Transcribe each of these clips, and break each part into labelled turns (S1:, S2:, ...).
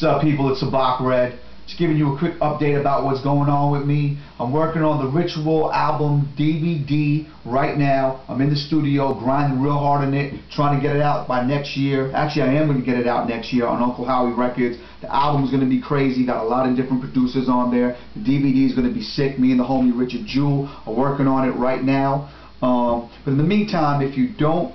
S1: What's up, people? It's Sabac Red. Just giving you a quick update about what's going on with me. I'm working on the Ritual album DVD right now. I'm in the studio grinding real hard on it, trying to get it out by next year. Actually, I am going to get it out next year on Uncle Howie Records. The album's going to be crazy. Got a lot of different producers on there. The DVD is going to be sick. Me and the homie Richard Jewell are working on it right now. Um, but in the meantime, if you don't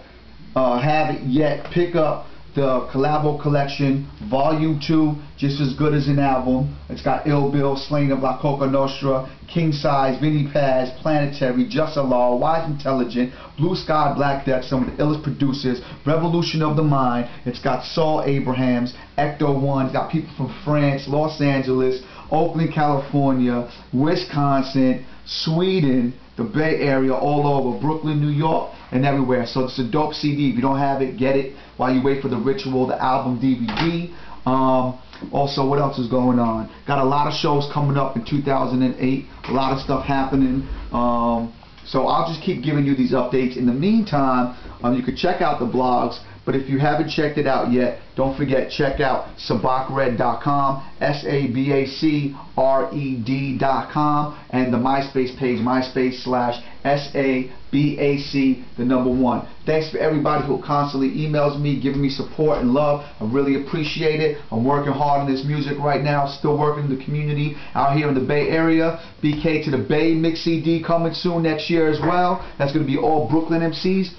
S1: uh, have it yet, pick up the Collabo Collection, Volume 2, just as good as an album. It's got Ill Bill, Slaine of La Coka Nostra, King Syze, Vinnie Paz, Planetary, Jus Allah, Wise Intelligent, Blue Sky, Black Death, some of the illest producers, Revolution of the Mind. It's got Saul Abrahams, Ecto One. It's got people from France, Los Angeles, Oakland, California, Wisconsin, Sweden, the Bay Area, all over, Brooklyn, New York, and everywhere. So it's a dope CD. If you don't have it, get it while you wait for the Ritual, the album DVD. Um, also, what else is going on? Got a lot of shows coming up in 2008. A lot of stuff happening. Um, so I'll just keep giving you these updates. In the meantime, um, you can check out the blogs. But if you haven't checked it out yet, don't forget, check out sabacred.com, S-A-B-A-C-R-E-D.com, and the MySpace page, MySpace slash S-A-B-A-C, the number one. Thanks for everybody who constantly emails me, giving me support and love. I really appreciate it. I'm working hard on this music right now, still working in the community out here in the Bay Area. BK to the Bay Mix CD coming soon next year as well. That's going to be all Brooklyn MCs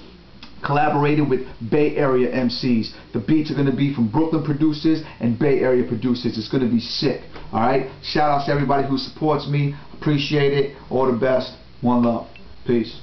S1: collaborated with Bay Area MCs. The beats are going to be from Brooklyn producers and Bay Area producers. It's going to be sick. All right. Shout out to everybody who supports me. Appreciate it. All the best. One love. Peace.